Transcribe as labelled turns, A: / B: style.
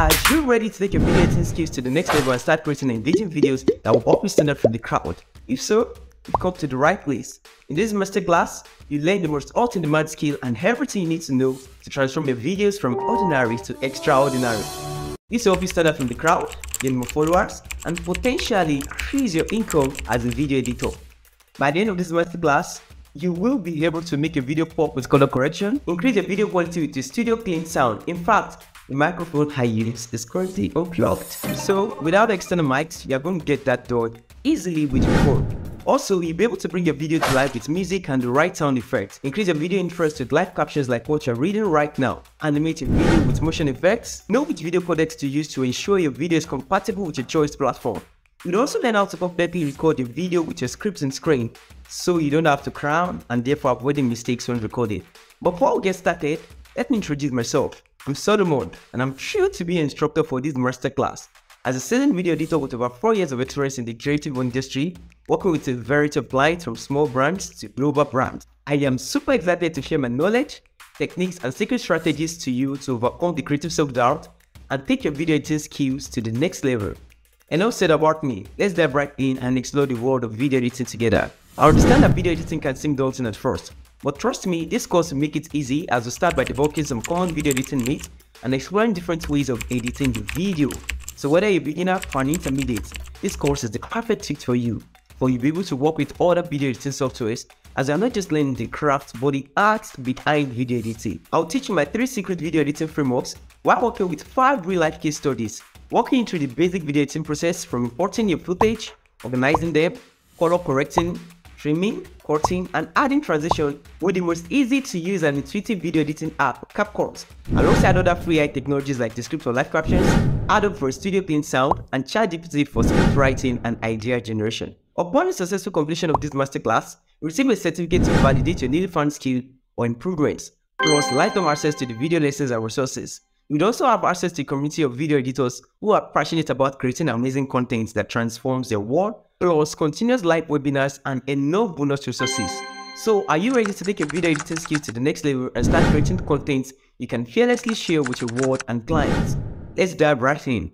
A: Are you ready to take your video editing skills to the next level and start creating engaging videos that will up you stand out from the crowd? If so, you've come to the right place. In this masterclass, you learn the most ultimate skill and everything you need to know to transform your videos from ordinary to extraordinary. This will help you stand out from the crowd, gain more followers, and potentially increase your income as a video editor. By the end of this masterclass, you will be able to make your video pop with color correction, increase your video quality with your studio clean sound. In fact, the microphone I use is currently unplugged. So without external mics, you're going to get that done easily with your phone. Also, you'll be able to bring your video to life with music and the right sound effects. Increase your video interest with live captions like what you're reading right now. Animate your video with motion effects. Know which video codecs to use to ensure your video is compatible with your choice platform. You'll also learn how to perfectly record your video with your scripts and screen, so you don't have to crown and therefore avoiding mistakes when recording. Before we get started, let me introduce myself. I'm Solomon, and I'm thrilled to be an instructor for this masterclass. As a seasoned video editor with over 4 years of experience in the creative industry, working with a variety of clients from small brands to global brands, I am super excited to share my knowledge, techniques, and secret strategies to you to overcome the creative self-doubt and take your video editing skills to the next level. Enough said about me, let's dive right in and explore the world of video editing together. I understand that video editing can seem daunting at first, but trust me, this course will make it easy as we start by debunking some common video editing myths and exploring different ways of editing the video. So whether you're a beginner or an intermediate, this course is the perfect fit for you, for you'll be able to work with other video editing softwares as you're not just learning the craft but the art behind video editing. I'll teach you my three secret video editing frameworks while working with five real life case studies walking you through the basic video editing process from importing your footage, organizing them, color correcting, trimming, cutting, and adding transition with the most easy to use and intuitive video editing app, CapCut, alongside other free AI technologies like Descript for live captions, Adobe for studio clean sound, and ChatGPT for script writing and idea generation. Upon the successful completion of this masterclass, receive a certificate to validate your newly found skill or improvements, plus lifetime access to the video lessons and resources. You'd also have access to a community of video editors who are passionate about creating amazing content that transforms their world, plus continuous live webinars and enough bonus resources. So are you ready to take your video editing skills to the next level and start creating content you can fearlessly share with your world and clients? Let's dive right in.